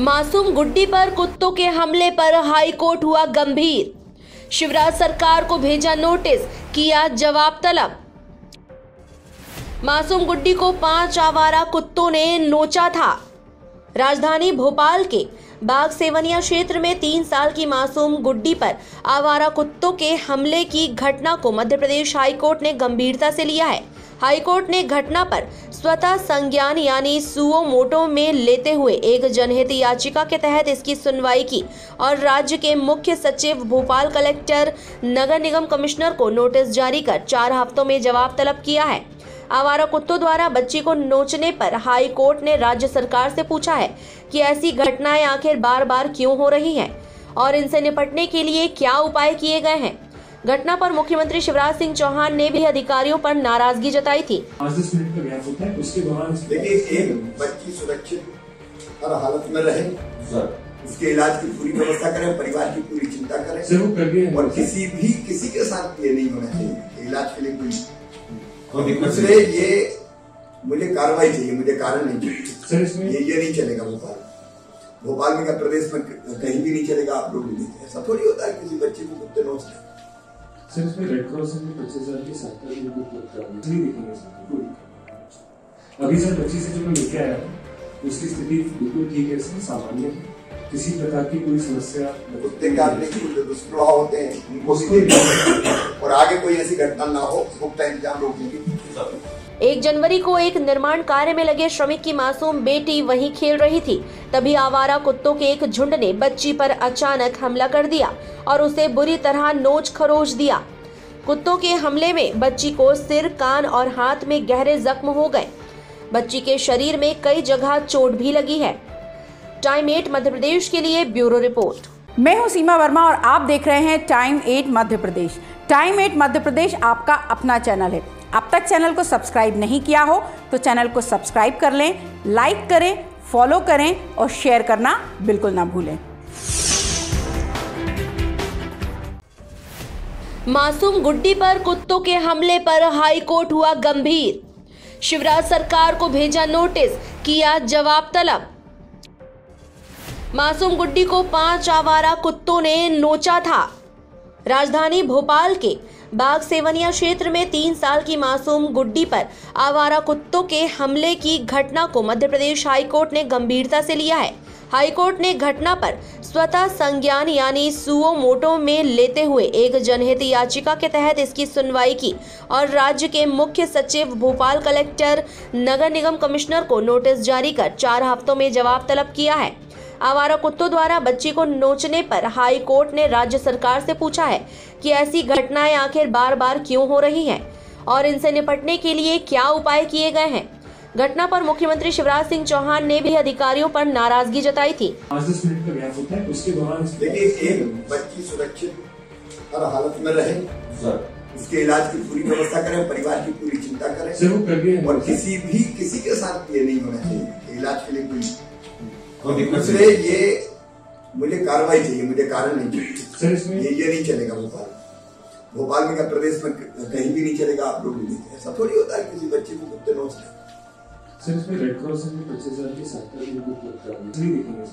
मासूम गुड्डी पर कुत्तों के हमले पर हाईकोर्ट हुआ गंभीर। शिवराज सरकार को भेजा नोटिस, किया जवाब तलब। मासूम गुड्डी को पाँच आवारा कुत्तों ने नोचा था। राजधानी भोपाल के बाग सेवनिया क्षेत्र में तीन साल की मासूम गुड्डी पर आवारा कुत्तों के हमले की घटना को मध्य प्रदेश हाईकोर्ट ने गंभीरता से लिया है। हाईकोर्ट ने घटना पर स्वतः संज्ञान यानी सुओ मोटो में लेते हुए एक जनहित याचिका के तहत इसकी सुनवाई की और राज्य के मुख्य सचिव भोपाल कलेक्टर, नगर निगम कमिश्नर को नोटिस जारी कर चार हफ्तों में जवाब तलब किया है। आवारा कुत्तों द्वारा बच्ची को नोचने पर हाई कोर्ट ने राज्य सरकार से पूछा है कि ऐसी घटनाएँ आखिर बार बार क्यों हो रही हैं और इनसे निपटने के लिए क्या उपाय किए गए हैं। घटना पर मुख्यमंत्री शिवराज सिंह चौहान ने भी अधिकारियों पर नाराज़गी जताई थी। मिनट का गैप होता है उसके दौरान देखिए एक बच्ची सुरक्षित हर हालत में रहे उसके इलाज की पूरी व्यवस्था करें परिवार की पूरी चिंता करें कर और किसी भी किसी के साथ ये नहीं होना चाहिए इलाज के लिए कोई कोई दिक्कत ये मुझे कार्रवाई चाहिए मुझे कारण नहीं चाहिए। ये ये नहीं चलेगा भोपाल। भोपाल में क्या प्रदेश में कहीं भी नहीं चलेगा आप लोग भी नहीं ऐसा थोड़ी होता है किसी बच्चे को कुत्ते नोच लें सर इसमें रेड क्रॉस में पच्चीस हज़ार की सहायता के लिए है। नहीं दिखेंगे सर अभी सर बच्ची से जो मैं लेके आया हूँ उसकी स्थिति बिल्कुल ठीक है सर सामान्य है। किसी प्रकार की कोई समस्या कुत्ते काटने की जो दुष्प्रभाव होते हैं उनको और आगे कोई ऐसी घटना ना हो पुख्ता इंतज़ाम रोकने की एक जनवरी को एक निर्माण कार्य में लगे श्रमिक की मासूम बेटी वहीं खेल रही थी। तभी आवारा कुत्तों के एक झुंड ने बच्ची पर अचानक हमला कर दिया और उसे बुरी तरह नोच खरोच दिया। कुत्तों के हमले में बच्ची को सिर, कान और हाथ में गहरे जख्म हो गए। बच्ची के शरीर में कई जगह चोट भी लगी है। टाइम एट मध्य प्रदेश के लिए ब्यूरो रिपोर्ट। मैं हूँ सीमा वर्मा और आप देख रहे हैं time at Madhya Pradesh. Time at Madhya Pradesh आपका अपना चैनल है। अब तक चैनल को सब्सक्राइब नहीं किया हो तो चैनल को सब्सक्राइब कर लें, लाइक करें, फॉलो करें और शेयर करना बिल्कुल ना भूलें। मासूम गुड्डी पर कुत्तों के हमले पर हाईकोर्ट हुआ गंभीर। शिवराज सरकार को भेजा नोटिस, किया जवाब तलब। मासूम गुड्डी को पाँच आवारा कुत्तों ने नोचा था। राजधानी भोपाल के बाग सेवनिया क्षेत्र में तीन साल की मासूम गुड्डी पर आवारा कुत्तों के हमले की घटना को मध्य प्रदेश हाईकोर्ट ने गंभीरता से लिया है। हाईकोर्ट ने घटना पर स्वतः संज्ञान यानी सुओ मोटो में लेते हुए एक जनहित याचिका के तहत इसकी सुनवाई की और राज्य के मुख्य सचिव भोपाल कलेक्टर, नगर निगम कमिश्नर को नोटिस जारी कर चार हफ्तों में जवाब तलब किया है। आवारा कुत्तों द्वारा बच्ची को नोचने पर हाई कोर्ट ने राज्य सरकार से पूछा है कि ऐसी घटनाएँ आखिर बार बार क्यों हो रही हैं और इनसे निपटने के लिए क्या उपाय किए गए हैं? घटना पर मुख्यमंत्री शिवराज सिंह चौहान ने भी अधिकारियों पर नाराज़गी जताई थी। है उसके दौरान एक बच्ची सुरक्षित हर हालत में रहे उसके इलाज की पूरी व्यवस्था करें परिवार की पूरी चिंता करें। और किसी भी किसी के साथ ये नहीं होना चाहिए इलाज के लिए कोई दिक्कत दूसरे ये मुझे कार्रवाई चाहिए मुझे कारण नहीं चाहिए। ये ये नहीं चलेगा भोपाल। भोपाल में क्या प्रदेश में कहीं भी नहीं चलेगा आप लोग भी ऐसा थोड़ी होता है किसी बच्चे को कुत्ते नोच लें। सर इसमें रेड क्रॉस ने पच्चीस हज़ार की सहायता के लिए है। देखेंगे।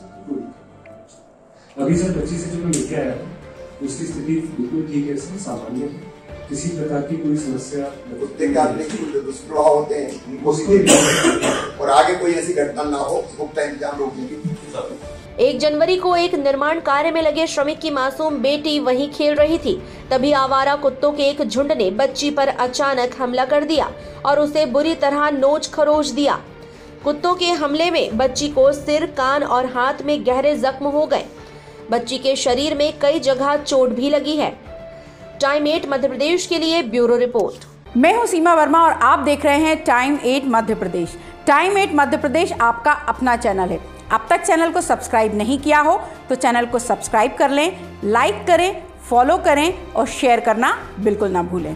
अभी सर बच्ची से जो मैं लेके आया उसकी स्थिति बिल्कुल ठीक है सामान्य है। किसी प्रकार की कोई समस्या कुत्ते के दुष्प्रभाव होते हैं उनको और आगे कोई ऐसी घटना ना हो पुख्ता इंतज़ाम रोकने की एक जनवरी को एक निर्माण कार्य में लगे श्रमिक की मासूम बेटी वहीं खेल रही थी। तभी आवारा कुत्तों के एक झुंड ने बच्ची पर अचानक हमला कर दिया और उसे बुरी तरह नोच खरोच दिया। कुत्तों के हमले में बच्ची को सिर कान और हाथ में गहरे जख्म हो गए। बच्ची के शरीर में कई जगह चोट भी लगी है। टाइम एट मध्य प्रदेश के लिए ब्यूरो रिपोर्ट। मैं हूँ सीमा वर्मा और आप देख रहे हैं time at Madhya Pradesh. Time at Madhya Pradesh आपका अपना चैनल है। अब तक चैनल को सब्सक्राइब नहीं किया हो तो चैनल को सब्सक्राइब कर लें, लाइक करें, फॉलो करें और शेयर करना बिल्कुल ना भूलें।